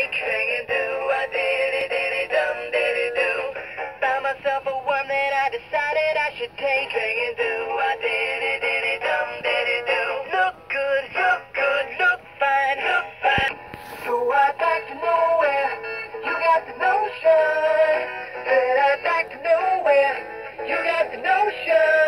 take. Hanging do, I did it, did it, dum, did it, do. Found myself a worm that I decided I should take. Hanging do, I did it, did it, dum, did it, do. Look good, look good, look fine, look fine. So I'd like to know where you got the notion. And I'd like to know where you got the notion.